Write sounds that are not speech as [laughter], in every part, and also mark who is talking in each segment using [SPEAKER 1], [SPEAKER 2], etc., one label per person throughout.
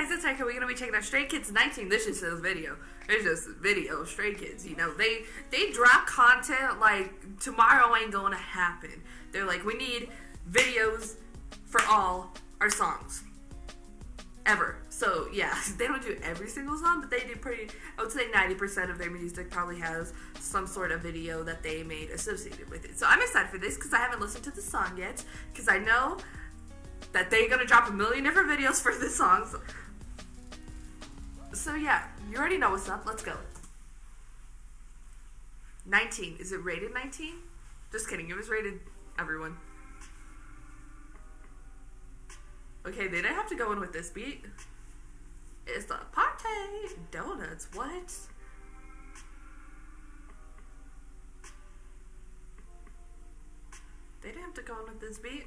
[SPEAKER 1] guys, it's Erika. We're gonna be checking out Stray Kids 19. This is just video. It's just video. Stray Kids. You know, they they drop content like tomorrow ain't gonna happen. They're like, we need videos for all our songs ever. So yeah, [laughs] they don't do every single song, but they do pretty. I would say ninety percent of their music probably has some sort of video that they made associated with it. So I'm excited for this because I haven't listened to the song yet because I know that they're gonna drop a million different videos for the songs. So yeah, you already know what's up. Let's go. 19. Is it rated 19? Just kidding. It was rated everyone. Okay, they didn't have to go in with this beat. It's the party donuts. What? They didn't have to go in with this beat.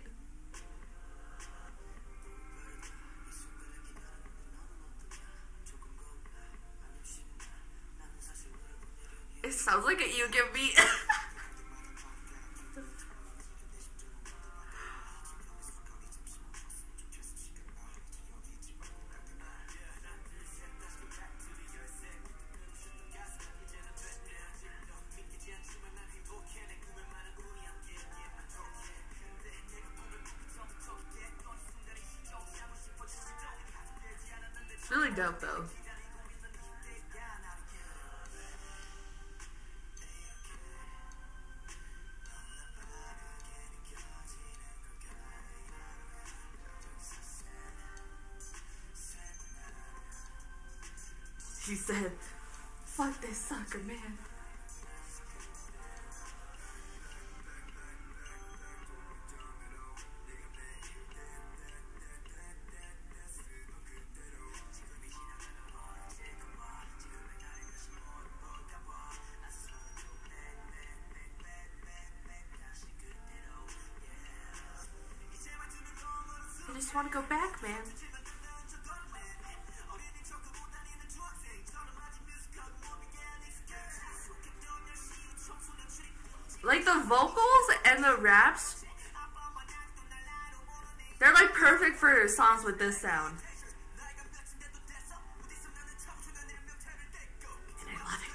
[SPEAKER 1] Sounds like a you give me. [laughs] Really dope though. He said, fuck this sucker, man. I just want to go back, man. Like the vocals and the raps, they're like perfect for songs with this sound. And I love it.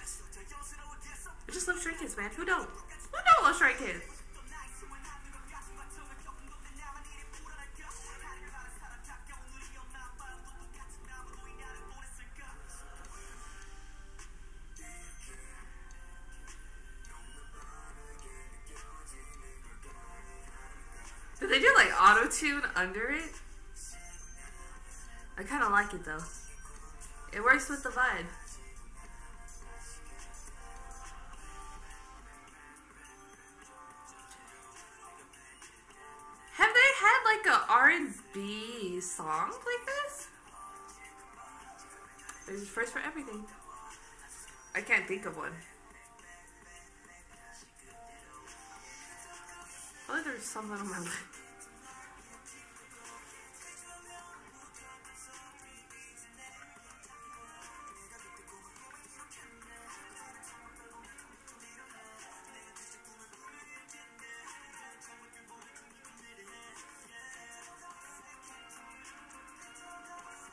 [SPEAKER 1] I just love Stray Kids, man. Who don't? Who don't love Stray Kids? They do like auto tune under it? I kind of like it though. It works with the vibe. Have they had like a R&B song like this? There's a first for everything. I can't think of one. Oh, there's something on my [laughs] lip.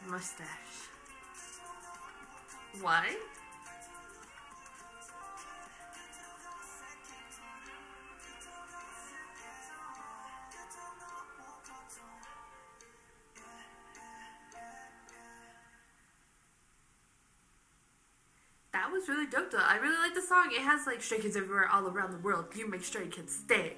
[SPEAKER 1] Mustache. Why? That was really dope though. I really like the song. It has like stray kids everywhere all around the world. You make stray kids stay.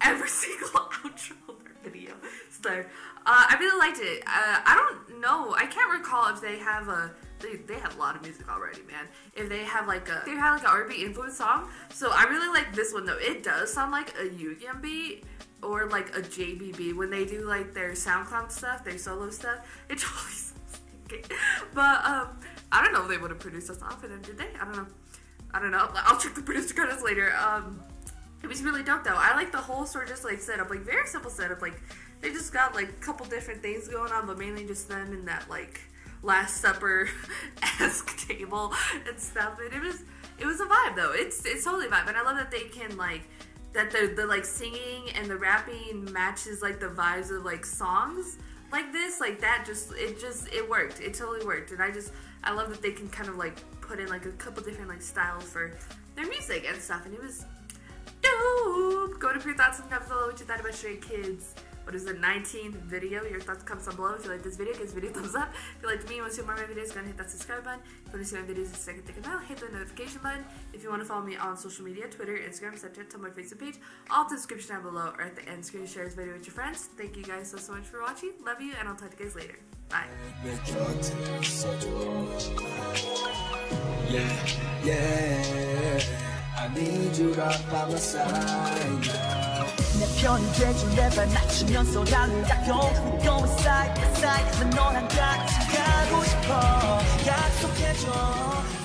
[SPEAKER 1] Every [laughs] single outro video. [laughs] So uh, I really liked it. Uh, I don't know. I can't recall if they have a they, they have a lot of music already, man. If they have like a they have like an R&B influence song. So I really like this one though. It does sound like a Yugyeom beat or like a JBB when they do like their SoundCloud stuff, their solo stuff. It [laughs] totally sounds like it. But um, I don't know if they would have produced a song for them, did they? I don't know. I don't know. I'll check the producer credits later. Um, it was really dope though. I like the whole of just like setup, like very simple setup. Like they just got like a couple different things going on, but mainly just them in that like Last Supper esque [laughs] table and stuff. And it was it was a vibe though. It's it's totally a vibe, and I love that they can like that the the like singing and the rapping matches like the vibes of like songs like this, like that, just it just it worked. It totally worked, and I just I love that they can kind of like put in like a couple different like styles for their music and stuff, and it was Go to your thoughts and comments below what you thought about Stray Kids. What is the 19th video? Your thoughts comments down below. If you like this video, give this video a thumbs up. If you like me and want to see more of my videos, go and hit that subscribe button. If you want to see my videos the second thing about, hit the notification button. If you want to follow me on social media, Twitter, Instagram, Snapchat, Tumblr, Facebook page, all the description down below or at the end screen. Share this video with your friends. Thank you guys so, so much for watching. Love you, and I'll talk to you guys later. Bye. Yeah, yeah. I need you right by my side now. 내 편이 돼줄 내발 맞추면서 나를 닦여 Going side by side 난 너랑 같이 가고 싶어 약속해줘